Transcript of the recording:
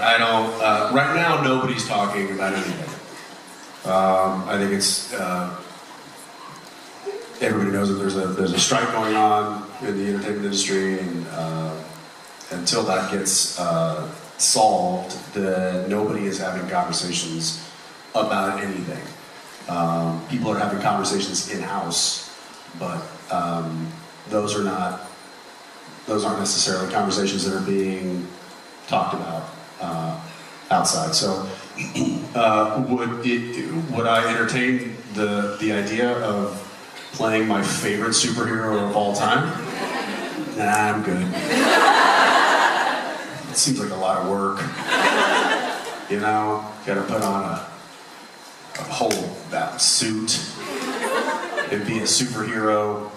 I don't. Uh, right now, nobody's talking about anything. Um, I think it's uh, everybody knows that there's a there's a strike going on in the entertainment industry, and uh, until that gets uh, solved, the, nobody is having conversations about anything. Um, people are having conversations in house, but um, those are not those aren't necessarily conversations that are being talked about uh, outside. So, uh, would it, would I entertain the the idea of playing my favorite superhero of all time? Nah, I'm good. It seems like a lot of work. You know, got to put on a, a whole that suit and be a superhero.